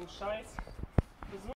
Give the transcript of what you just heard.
Ein Scheiß.